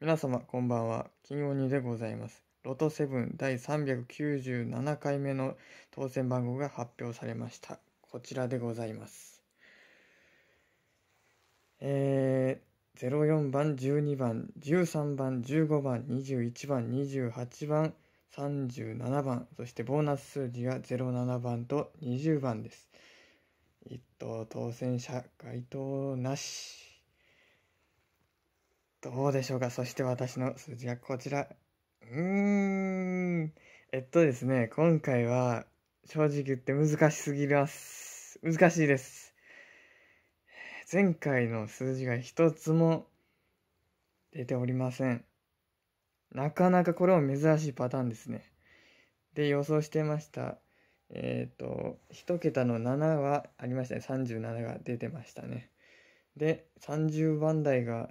皆様こんばんは。金鬼でございます。ロト7第397回目の当選番号が発表されました。こちらでございます。えー、04番12番13番15番21番28番37番そしてボーナス数字が07番と20番です。一等当選者該当なし。どうでしょうか？そして私の数字がこちら。うーん。えっとですね、今回は正直言って難しすぎます。難しいです。前回の数字が一つも出ておりません。なかなかこれも珍しいパターンですね。で、予想してました。えっ、ー、と、1桁の7はありましたね。37が出てましたね。で、30番台が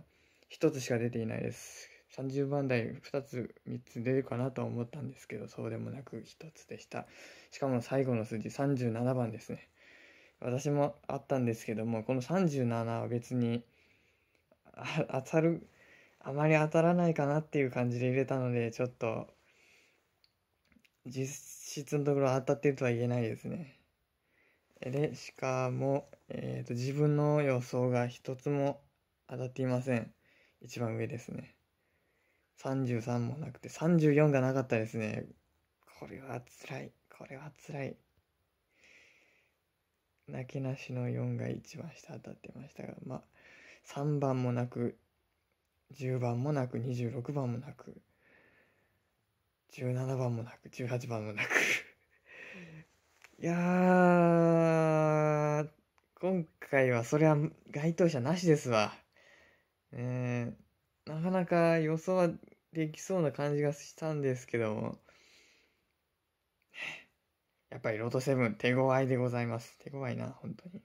1つしか出ていないです。30番台2つ3つ出るかなと思ったんですけどそうでもなく1つでした。しかも最後の数字37番ですね。私もあったんですけどもこの37は別に当たるあまり当たらないかなっていう感じで入れたのでちょっと実質のところ当たってるとは言えないですね。でしかも、えーと、と自分の予想が一つも当たっていません。一番上ですね。33もなくて34がなかったですね。これは辛い。これは辛い。なけなしの4が一番下当たってましたが、まあ、3番もなく、10番もなく、26番もなく、17番もなく、18番もなく いやー、今回はそれは該当者なしですわ。えー、なかなか予想はできそうな感じがしたんですけども、やっぱりロト7手強いでございます。手強いな、本当に。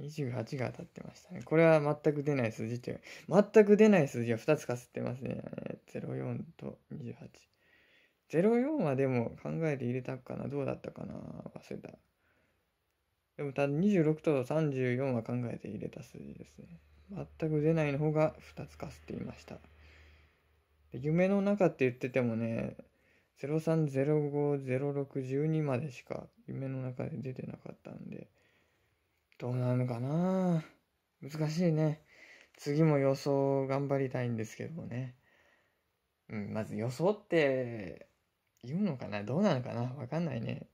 28が当たってましたね。これは全く出ない数字っていう、全く出ない数字は2つかすってますね。04と28。04はでも考えて入れたかなどうだったかな忘れた。でもただ26と34は考えて入れた数字ですね。全く出ないの方が2つかすっていました。夢の中って言っててもね、03050612までしか夢の中で出てなかったんで、どうなるのかな？難しいね。次も予想頑張りたいんですけどね。うん、まず予想って言うのかな？どうなのかな？わかんないね。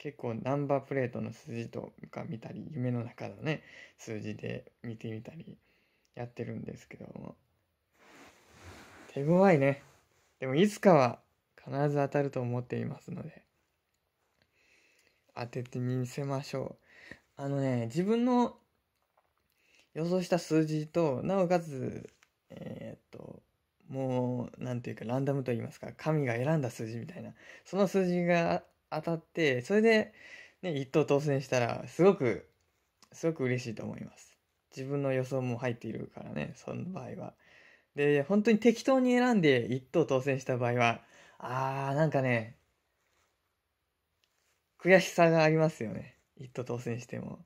結構ナンバープレートの数字とか見たり夢の中のね数字で見てみたりやってるんですけども手強いね。でもいつかは必ず当たると思っていますので当ててみせましょう。あのね自分の予想した数字となおかつえー、っともう何ていうかランダムと言いますか神が選んだ数字みたいなその数字が当たって、それで、ね、一等当選したら、すごく、すごく嬉しいと思います。自分の予想も入っているからね、その場合は。で、本当に適当に選んで一等当選した場合は、あー、なんかね、悔しさがありますよね。一等当選しても。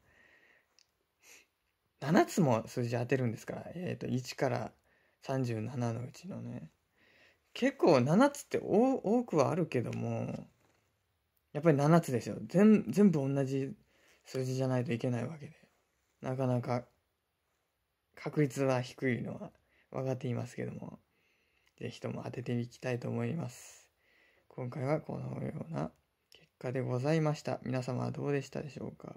7つも数字当てるんですから、えっ、ー、と、1から37のうちのね。結構7つって多くはあるけども、やっぱり7つですよ。全全部同じ数字じゃないといけないわけで。なかなか確率は低いのは分かっていますけども。是非とも当てていきたいと思います。今回はこのような結果でございました。皆様はどうでしたでしょうか。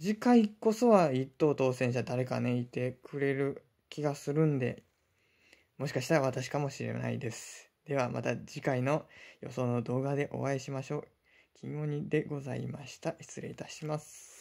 次回こそは一等当選者誰かねいてくれる気がするんでもしかしたら私かもしれないです。ではまた次回の予想の動画でお会いしましょう。金鬼でございました。失礼いたします。